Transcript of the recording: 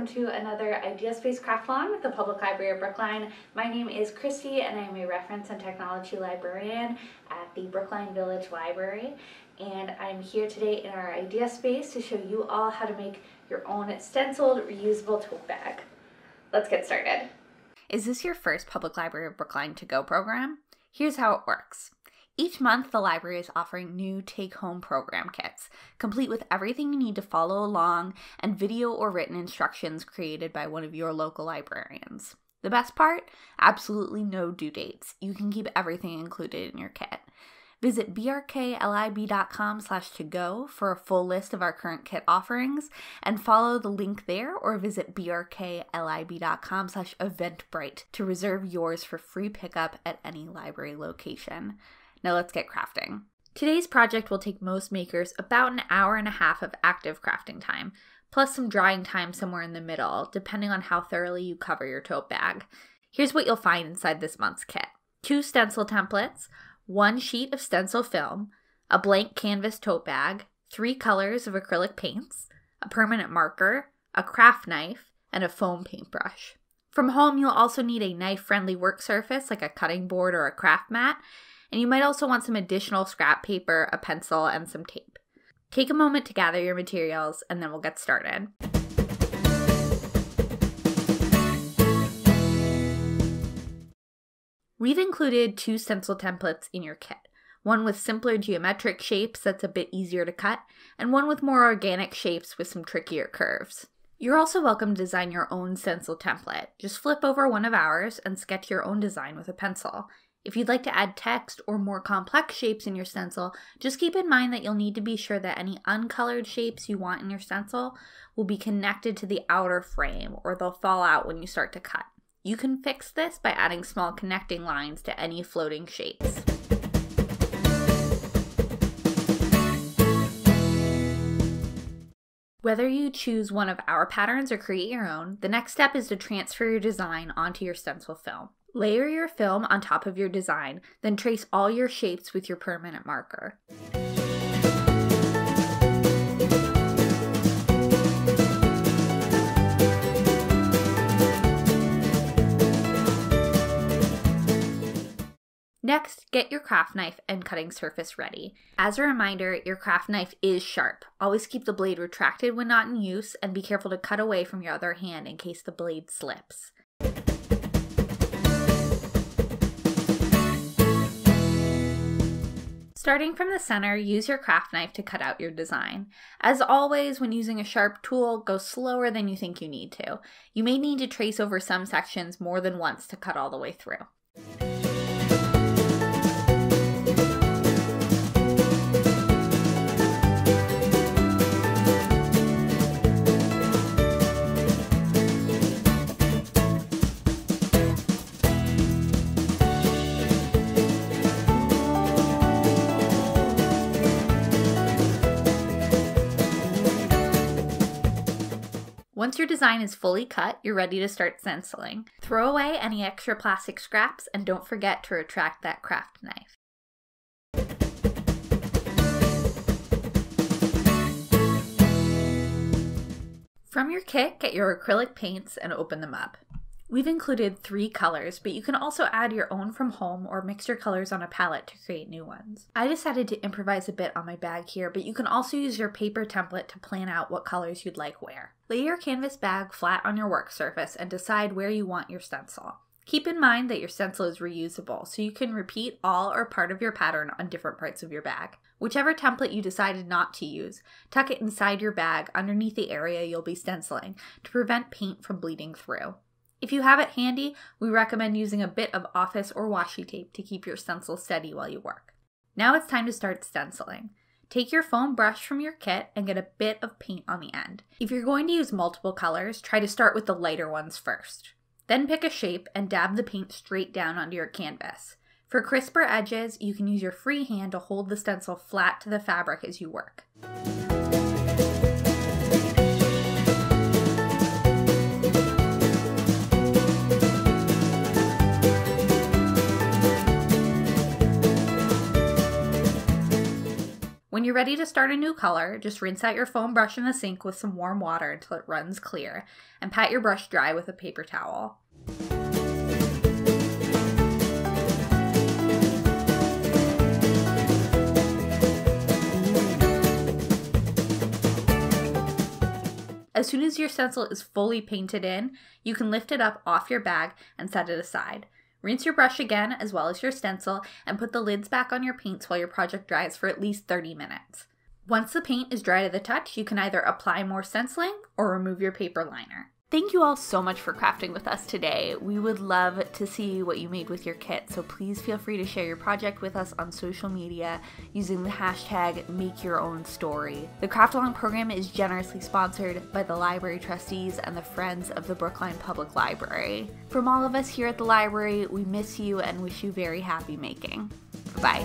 welcome to another Idea Space Craftalong with the Public Library of Brookline. My name is Christy and I am a reference and technology librarian at the Brookline Village Library. And I'm here today in our Idea Space to show you all how to make your own stenciled reusable tote bag. Let's get started. Is this your first Public Library of Brookline to go program? Here's how it works. Each month, the library is offering new take home program kits, complete with everything you need to follow along and video or written instructions created by one of your local librarians. The best part? Absolutely no due dates. You can keep everything included in your kit. Visit brklib.com slash to go for a full list of our current kit offerings and follow the link there or visit brklib.com slash eventbrite to reserve yours for free pickup at any library location. Now let's get crafting. Today's project will take most makers about an hour and a half of active crafting time, plus some drying time somewhere in the middle, depending on how thoroughly you cover your tote bag. Here's what you'll find inside this month's kit two stencil templates, one sheet of stencil film, a blank canvas tote bag, three colors of acrylic paints, a permanent marker, a craft knife, and a foam paintbrush. From home, you'll also need a knife friendly work surface like a cutting board or a craft mat, and you might also want some additional scrap paper, a pencil, and some tape. Take a moment to gather your materials, and then we'll get started. We've included two stencil templates in your kit one with simpler geometric shapes that's a bit easier to cut, and one with more organic shapes with some trickier curves. You're also welcome to design your own stencil template. Just flip over one of ours and sketch your own design with a pencil. If you'd like to add text or more complex shapes in your stencil, just keep in mind that you'll need to be sure that any uncolored shapes you want in your stencil will be connected to the outer frame or they'll fall out when you start to cut. You can fix this by adding small connecting lines to any floating shapes. Whether you choose one of our patterns or create your own, the next step is to transfer your design onto your stencil film. Layer your film on top of your design, then trace all your shapes with your permanent marker. Next, get your craft knife and cutting surface ready. As a reminder, your craft knife is sharp. Always keep the blade retracted when not in use and be careful to cut away from your other hand in case the blade slips. Starting from the center, use your craft knife to cut out your design. As always, when using a sharp tool, go slower than you think you need to. You may need to trace over some sections more than once to cut all the way through. Once your design is fully cut, you're ready to start stenciling. Throw away any extra plastic scraps and don't forget to retract that craft knife. From your kit, get your acrylic paints and open them up. We've included three colors, but you can also add your own from home or mix your colors on a palette to create new ones. I decided to improvise a bit on my bag here, but you can also use your paper template to plan out what colors you'd like where. Lay your canvas bag flat on your work surface and decide where you want your stencil. Keep in mind that your stencil is reusable, so you can repeat all or part of your pattern on different parts of your bag. Whichever template you decided not to use, tuck it inside your bag underneath the area you'll be stenciling to prevent paint from bleeding through. If you have it handy, we recommend using a bit of office or washi tape to keep your stencil steady while you work. Now it's time to start stenciling. Take your foam brush from your kit and get a bit of paint on the end. If you're going to use multiple colors, try to start with the lighter ones first. Then pick a shape and dab the paint straight down onto your canvas. For crisper edges, you can use your free hand to hold the stencil flat to the fabric as you work. When you're ready to start a new color, just rinse out your foam brush in the sink with some warm water until it runs clear, and pat your brush dry with a paper towel. As soon as your stencil is fully painted in, you can lift it up off your bag and set it aside. Rinse your brush again, as well as your stencil, and put the lids back on your paints while your project dries for at least 30 minutes. Once the paint is dry to the touch, you can either apply more stenciling or remove your paper liner. Thank you all so much for crafting with us today. We would love to see what you made with your kit, so please feel free to share your project with us on social media using the hashtag MakeYourOwnStory. The Craft Along program is generously sponsored by the library trustees and the Friends of the Brookline Public Library. From all of us here at the library, we miss you and wish you very happy making. Bye.